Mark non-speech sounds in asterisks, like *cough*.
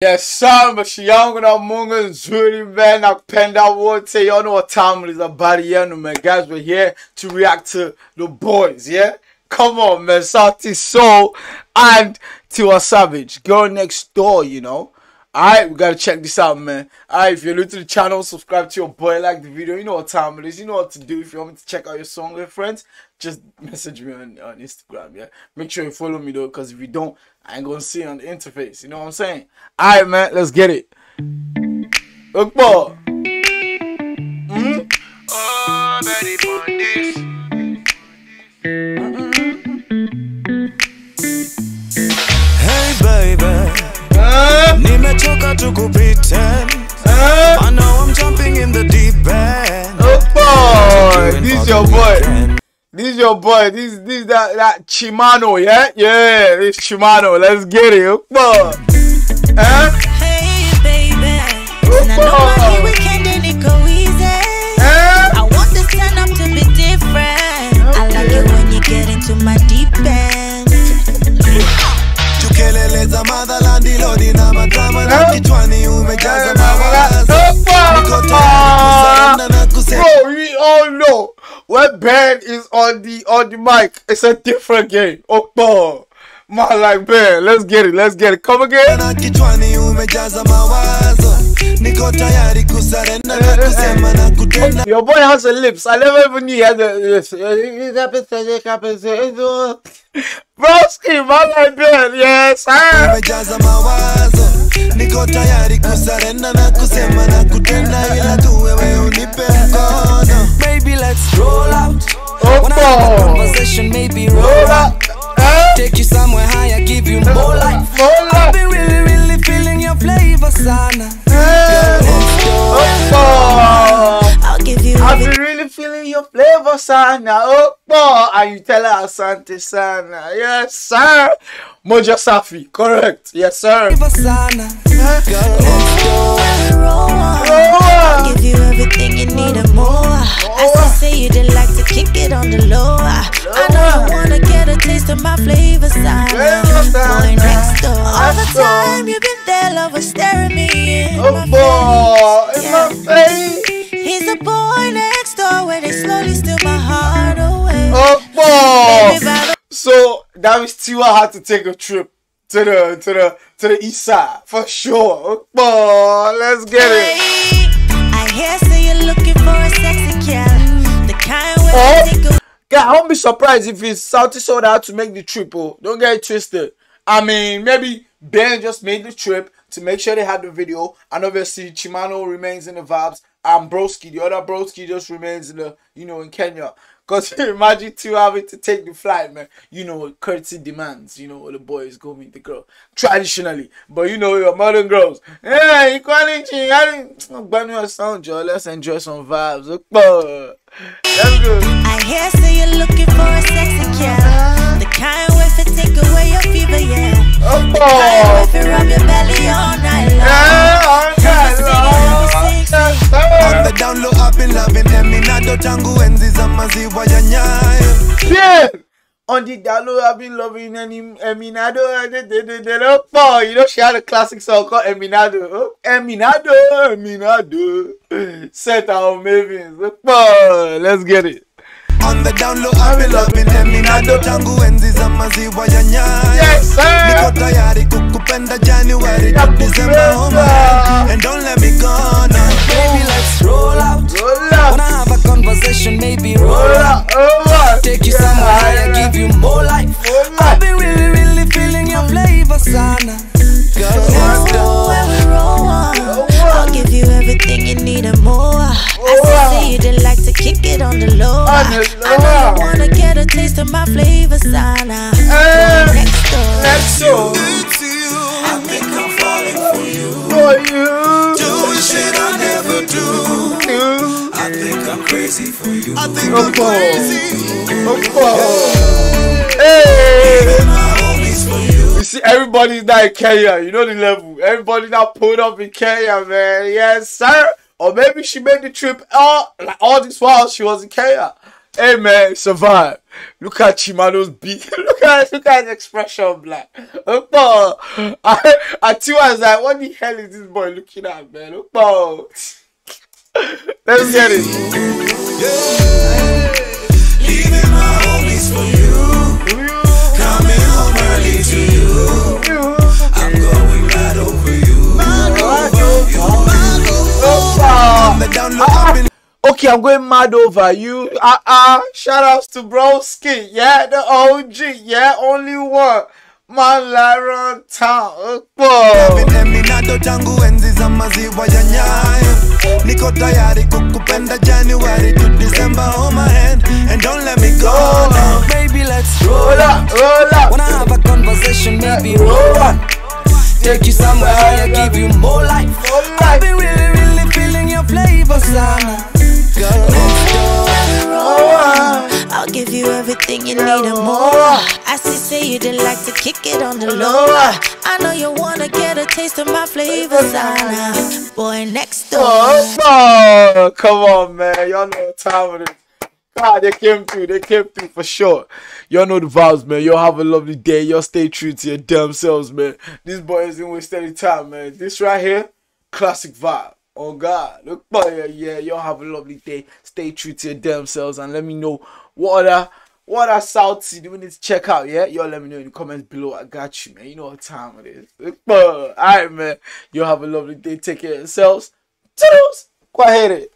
Yes, sir, mashiyangu na Mungu nzuri man nakupenda wote y'all know what time it is. Habari yenu man guys we're here to react to the boys yeah? Come on man Sauti Sol and Tiwa Savage. Girl next door you know alright we gotta check this out man alright if you're new to the channel subscribe to your boy like the video you know what time it is you know what to do if you want me to check out your song with friends just message me on, on Instagram yeah make sure you follow me though because if you don't I ain't gonna see on the interface. You know what I'm saying? All right, man. Let's get it. Look, boy. Mm? Oh, nimechoka tu kupretend. Eh? I know I'm jumping in the deep end. look, boy. This all your boy. weekend. This your boy. This this that that Chimano, yeah, yeah. This Chimano. Let's get it, look, boy. Huh? Hey baby, Oh, na nobody weekend and it go easy. Huh? I want this turn up to be different. I like it when you get into my deep end. Tukelele za motherland lodi on the mic, it's a different game. Oh, oh. boy. Man, like man, let's get it, let's get it. Come again. na kichwani umejaza mawazo. Niko tayari kusarenda na kusema na kutenda. Your boy has a lips. I never even knew he had a lips. Uh, Broski, man, like Ben, yes, sir. niko tayari kusarenda na kusema na kutenda ila tu wewe unipe mkono conversation, maybe roll up. Eh? Take you somewhere higher, give you more life. I've up. been really, really feeling your flavor, sana. Eh? Let's go. Oh, boy. I'll give you I've everything. been really feeling your flavor, sana. Oh, boy. And you tell her Asante, sana. Yes, sir. Moja Safi. Correct. Yes, sir. Time you've been there, lover, staring me in Oh, my boy. face. In my face. He's the boy next door where they slowly steal my heart away. Oh, boy. So that means Tiwa had to take a trip to the to the to the east side for sure. Oh, boy. Let's get it. I hear say you're looking for a sexy gal. The kind where Oh. you take a Yeah, I won't be surprised if it's Sauti that had to make the trip. Oh, don't get it twisted. I mean, maybe Ben just made the trip to make sure they had the video, and obviously Chimano remains in the vibes, and Broski, the other Broski, just remains in the, you know, in Kenya. Cause *laughs* imagine two having to take the flight, man. You know, courtesy demands. You know, the boys go meet the girl traditionally, but you know, your modern girls. Hey, equality. Ban your sound, Joe. Let's enjoy some vibes. Look, go. I hear say you're looking for a sexy gal. The kind where take away your fever, yeah. Oh, The kind where boy. rub your belly all night long. Yeah, all right, Never seen Lord. you ever Yes, On the sir. down low, I've been loving Eminado tangu enzi za maziwa ya nyayo Yeah. On the download, I've been loving any Eminado. Oh, you know, she had a classic song called Eminado. Oh, Eminado, Eminado. Set our mavens. Oh, let's get it. On the down low, I've been loving Eminado tangu enzi za maziwa ya nyayo Yes, Niko tayari kukupenda January to December, oh And don't let me go now Baby, let's roll out. Roll Wanna have a conversation, maybe roll Roll out. Oh, Take you somewhere I give you more life. More life. I've been really, really feeling your flavor, sana on the low. On the I know low. you wanna get a taste of my flavor, sana. Boy next door. Let's go. I think I'm falling for you For you. Doing shit I never do You. I think I'm crazy for you I think Oh, I'm crazy Oh, boy. Hey. For you You see, everybody's not in Kenya. You know the level. Everybody not pulled up in Kenya, man. Yes, sir. Or maybe she made the trip all like all this while she was in Kenya. Hey man, survive. Look at Chimano's beat. *laughs* look at look at his expression, black. Look, I, I too was like, what the hell is this boy looking at, man? Look, *laughs* Let's get it. Leaving Okay, I'm going mad over you. Uh uh. Shout outs to Broski. Yeah, the OG. Yeah, only one. Man, Laron Town. Look, eminado tangu enzi za maziwa ya nyayo niko tayari kukupenda january to december hold my hand and don't let me go now baby let's roll up, roll up. wanna have a conversation maybe roll take you somewhere give kick it on the low. I know you wanna get a taste of my flavors, Anna. Boy next door. Oh, oh, come on, man. Y'all know what time it is. God, they came through. They came through for sure. Y'all know the vibes, man. Y'all have a lovely day. Y'all stay true to your damn selves, man. This boy isn't waste any time, man. This right here, classic vibe. Oh God, look, boy, yeah, yeah. Y'all have a lovely day. Stay true to your damn selves, and let me know what other what other South do we need to check out. Yeah, y'all let me know in the comments below. I got you, man. You know what time it is. Look, boy. All right, man. Y'all have a lovely day. Take care of yourselves. Toodles. Quite hate it.